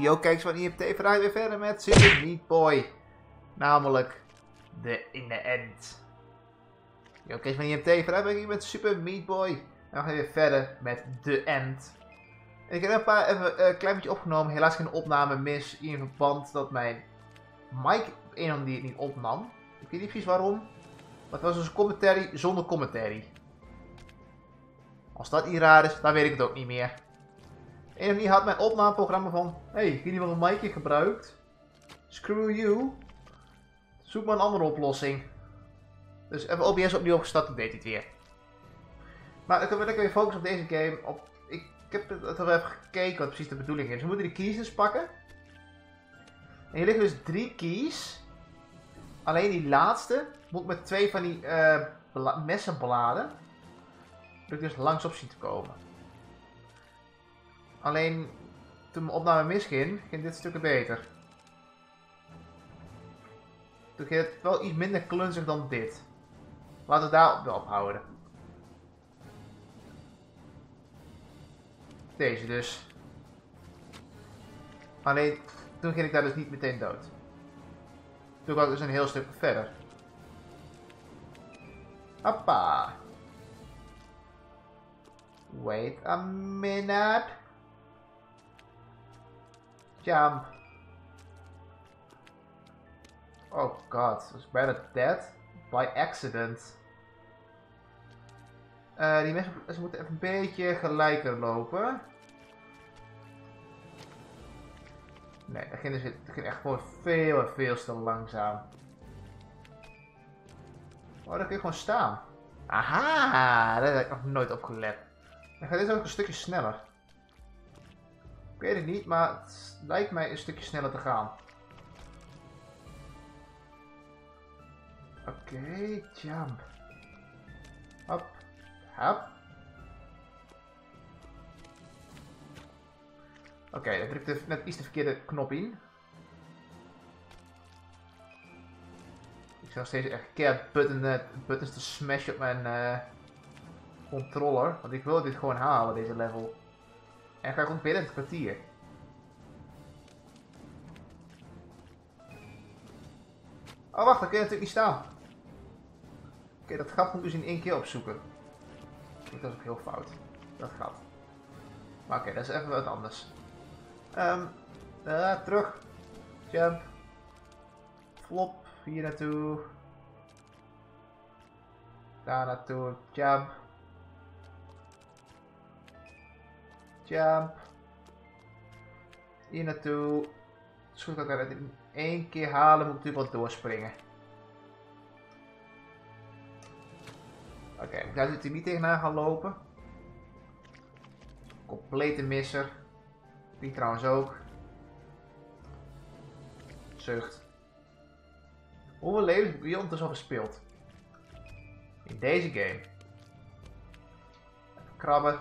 Yo, kijk eens hier op TV weer verder met Super Meat Boy. Namelijk de in the end. Yo, kijk eens hier op TV ben ik hier met Super Meat Boy. En dan gaan we weer verder met The End. En ik heb een paar even een klein beetje opgenomen. Helaas geen opname mis in verband dat mijn mic een of die niet opnam. Ik weet niet precies waarom. Maar het was dus commentary zonder commentary. Als dat niet raar is, dan weet ik het ook niet meer. En die had mijn opnameprogramma van... Hé, hey, ik weet niet wat een micje gebruikt. Screw you. Zoek maar een andere oplossing. Dus even OBS opnieuw opgestart, dan deed het weer. Maar ik wil lekker weer focussen op deze game. Op, ik, heb het al even gekeken wat precies de bedoeling is. We moeten die keys dus pakken. En hier liggen dus drie keys. Alleen die laatste moet met twee van die uh, messen beladen. Dat ik dus langs op zien te komen. Alleen toen mijn opname misging, ging dit stukken beter. Toen ging het wel iets minder klunzig dan dit. Laten we daar wel ophouden. Deze dus. Alleen toen ging ik daar dus niet meteen dood. Toen kwam ik dus een heel stuk verder. Hoppa. Wait a minute. Jump. Oh god, was bijna dead. By accident. Uh, die mensen moeten even een beetje gelijker lopen. Nee, dat ging, dus, ging echt gewoon veel en veel te langzaam. Oh, daar kun je gewoon staan. Aha, daar heb ik nog nooit op gelet. Dan gaat dit ook een stukje sneller. Ik weet het niet, maar het lijkt mij een stukje sneller te gaan. Oké, jump. Hop, hop. Oké, okay, dan druk ik net iets de verkeerde knop in. Ik zou steeds echt keer button, uh, buttons te smashen op mijn uh, controller. Want ik wil dit gewoon halen, deze level. En ga gewoon binnen het kwartier. Oh wacht, dan kun je natuurlijk niet staan. Oké, dat gat moet dus in één keer opzoeken. Dat is ook heel fout. Dat gat. Maar oké, dat is even wat anders. Um, uh, terug. Jump. Flop. Hier naartoe. Daar naartoe. Jump. Jump. Hier naartoe. Het goed dat ik het één keer halen. Moet ik wat doorspringen. Oké, okay, ik ga er niet tegenaan gaan lopen. Complete misser. Die trouwens ook. Zucht. Hoeveel levens heb je ondertussen al gespeeld? In deze game. Even krabben.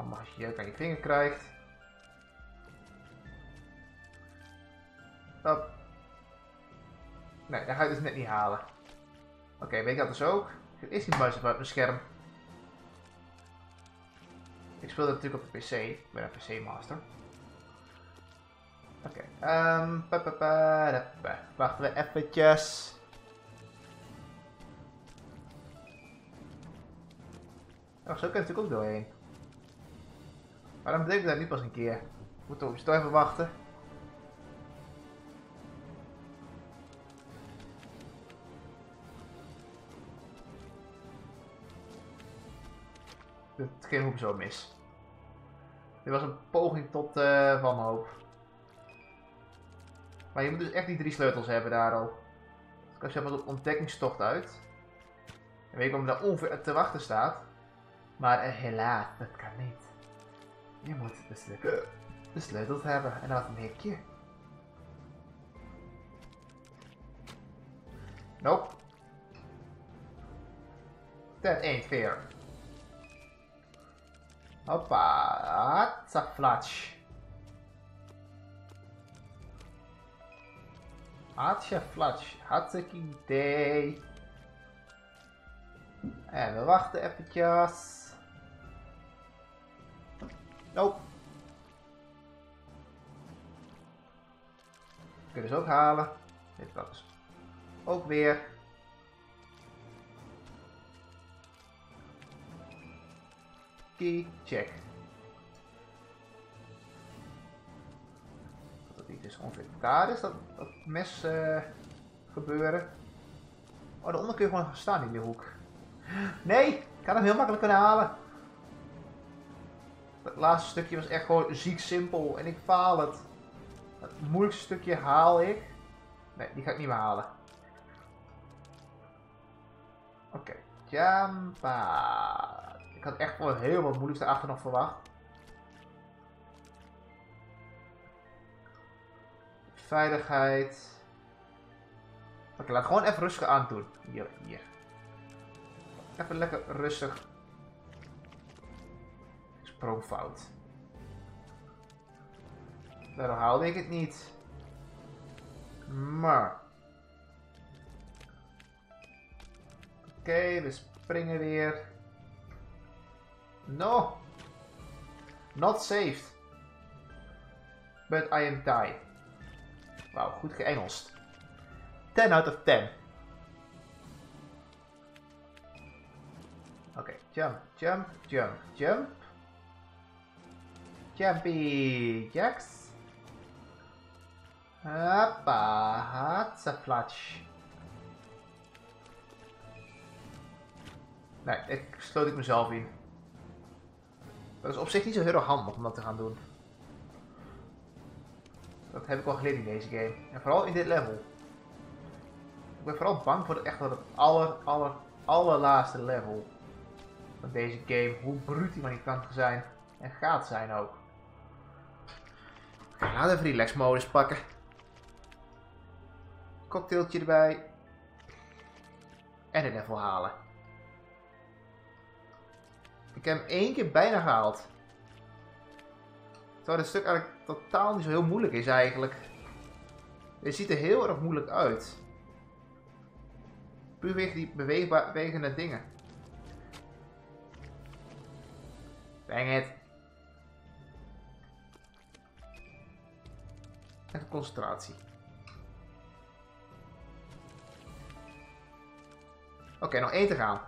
Allemaal als je jeuk aan je vinger krijgt. Hop. Nee, dat ga je dus net niet halen. Oké, weet ik dat dus ook. Het is niet uit mijn scherm. Ik speel dat natuurlijk op de PC. Ik ben een PC master. Oké, okay. um, wachten we eventjes. Oh, zo kan je natuurlijk ook doorheen. Maar dan betekent dat niet pas een keer. Moeten we toch even wachten. Het ging ook zo mis. Dit was een poging tot uh, wanhoop. Maar je moet dus echt die drie sleutels hebben daar al. Dus als je wat op ontdekkingstocht uit. En weet ik waarom daar ongeveer te wachten staat. Maar uh, helaas, dat kan niet. Je moet de, sleutel, de sleutels hebben en dan een hekje. Nope. That ain't fair. Hoppa, flatsch. Hartje flatsch, hartstikke idee. En we wachten eventjes. Nope. Kunnen ze ook halen. Dit kan dus ook weer. Key, check. Dat die dus ongeveer daar is, dat, dat mes uh, gebeuren. Oh, daaronder kun je gewoon staan in die hoek. Nee, ik had hem heel makkelijk kunnen halen. Laatste stukje was echt gewoon ziek simpel en ik faal het. Het moeilijkste stukje haal ik. Nee, die ga ik niet meer halen. Oké, okay. Jampa. Ik had echt wel heel wat moeilijks erachter nog verwacht. Veiligheid. Oké, laat gewoon even rustig aandoen. Hier, hier. Even lekker rustig. Sprongfout. Daarom haalde ik het niet. Maar. Oké, we springen weer. No. Not saved. But I am die. Wauw, goed geëngelst. 10 out of 10. Oké, jump, jump, jump, jump. Jumpy jacks. Hoppa, hatsaflatsch. Nee, ik sloot ik mezelf in. Dat is op zich niet zo heel erg handig om dat te gaan doen. Dat heb ik al geleerd in deze game. En vooral in dit level. Ik ben vooral bang voor het echt het aller, aller, allerlaatste level van deze game. Hoe bruut die maar kan zijn. En gaat zijn ook. Laten we even relax modus pakken. Cocktailtje erbij. En een level halen. Ik heb hem één keer bijna gehaald. Terwijl dit stuk eigenlijk totaal niet zo heel moeilijk is eigenlijk. Het ziet er heel erg moeilijk uit. Puur die bewegende dingen. Dang het. Even concentratie. Oké, nog één te gaan.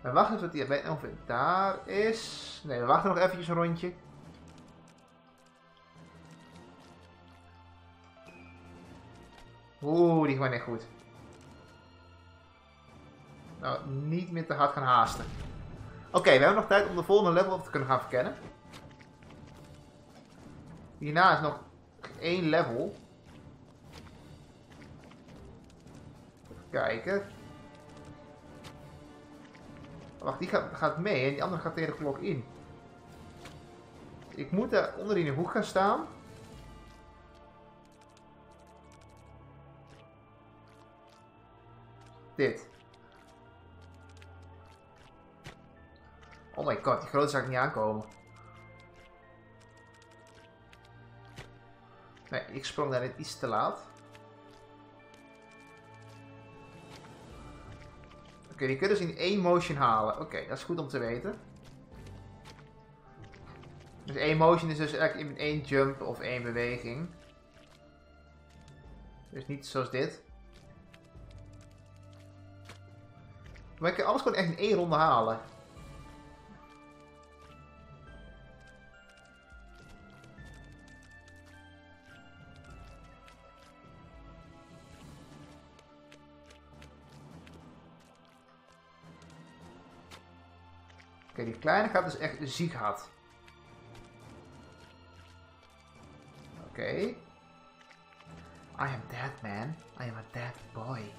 We wachten tot bij ongeveer daar is. Nee, we wachten nog eventjes een rondje. Oeh, die gewoon echt goed. Nou, niet meer te hard gaan haasten. Oké, we hebben nog tijd om de volgende level op te kunnen gaan verkennen. Hierna is nog één level. Even kijken. Wacht, die gaat, gaat mee en die andere gaat tegen de klok in. Ik moet daar onder in de hoek gaan staan. Dit. Oh my god, die grote zou ik niet aankomen. Ik sprong daar net iets te laat. Oké, die kunnen ze in één motion halen. Oké, dat is goed om te weten. Dus één motion is dus eigenlijk in één jump of één beweging. Dus niet zoals dit. Maar ik kan alles gewoon echt in één ronde halen. Die kleine gaat dus echt ziek hard. Oké. I am dead, man. I am a dead boy.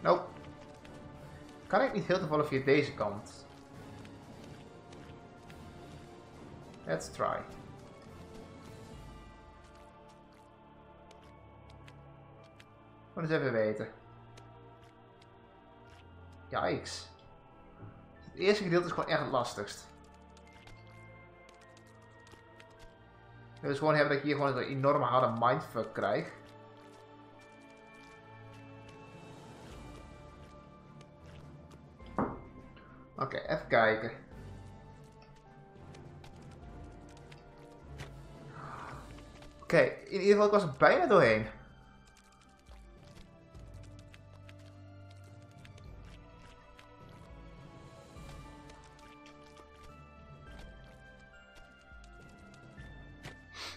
Nope. Kan ik niet heel toevallig via deze kant? Let's try. Gewoon eens even weten. Yikes. Het eerste gedeelte is gewoon echt het lastigst. wil dus gewoon hebben dat ik hier gewoon een enorme harde mindfuck krijg. Oké, even kijken. Oké, in ieder geval ik was er bijna doorheen.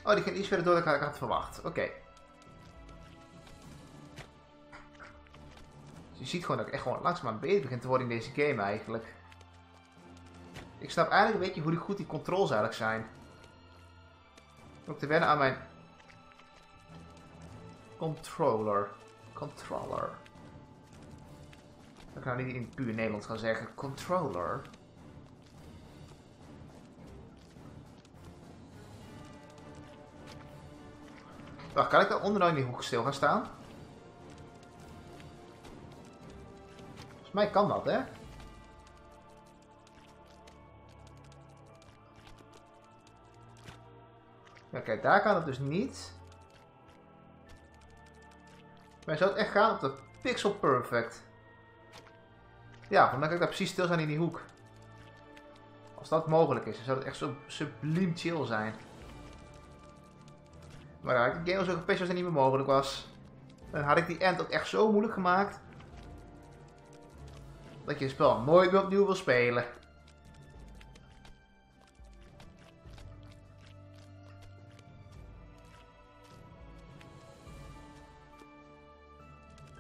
Oh, die gaat iets verder door dan ik had verwacht. Oké. Dus je ziet gewoon dat ik echt gewoon langzaamaan beter begin te worden in deze game eigenlijk. Ik snap eigenlijk een beetje hoe goed die controls eigenlijk zijn. Ook te wennen aan mijn controller. Controller. Dat ik nou niet in puur Nederlands gaan zeggen. Controller. Wacht, kan ik daar onder nou in die hoek stil gaan staan? Volgens mij kan dat, hè? Oké, daar kan het dus niet. Maar zou het echt gaan op de pixel perfect? Ja, dan kan ik daar precies stilstaan in die hoek. Als dat mogelijk is, dan zou het echt zo subliem chill zijn. Maar ja, ik de game zo gepatcht als niet meer mogelijk was. Dan had ik die end ook echt zo moeilijk gemaakt. Dat je het spel nooit meer opnieuw wil spelen.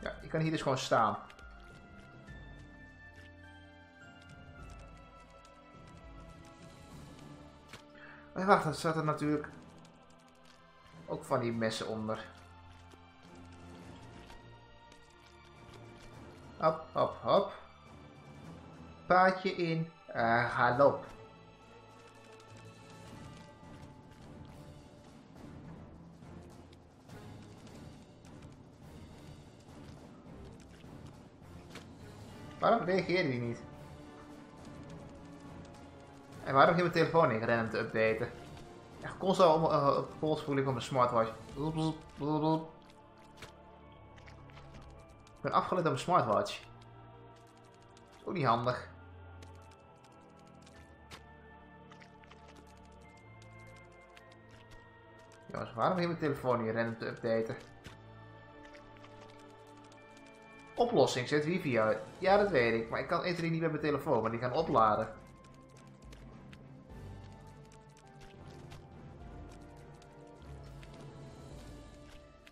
Ja, ik kan hier dus gewoon staan. Maar wacht, dan staat er natuurlijk ook van die messen onder. Hop, hop, hop. Paadje in. Uh, galop. Waarom reageerde hij niet? En waarom ging mijn telefoon niet rennen te updaten? Echt constant om, uh, van mijn smartwatch. Ik ben afgeleid op mijn smartwatch. Ook niet handig. Jongens, waarom heeft mijn telefoon niet random te updaten? Oplossing, zet wifi uit. Ja, dat weet ik. Maar ik kan E3 niet met mijn telefoon, maar die gaan opladen.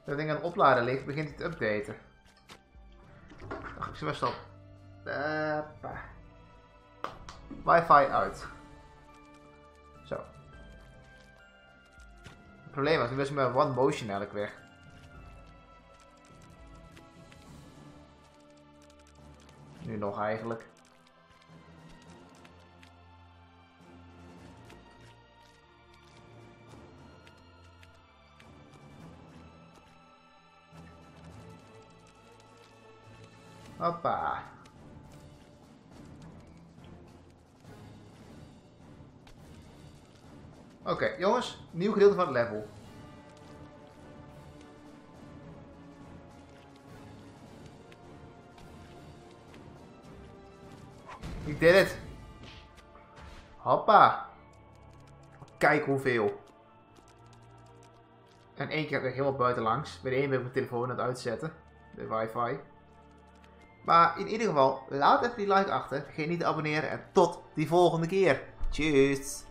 Dat ding aan het opladen ligt, begint hij te updaten. Ach, ik best al. Wifi uit. Zo. Het probleem was, nu was mijn one motion eigenlijk weg. Nu nog eigenlijk. Hoppa. Oké, jongens. Nieuw gedeelte van het level. Ik did het. Hoppa. Kijk hoeveel. En één keer helemaal buitenlangs. Bij de een ben ik mijn telefoon aan het uitzetten. De wifi. Maar in ieder geval, laat even die like achter. Vergeet niet te abonneren en tot die volgende keer. Tjus!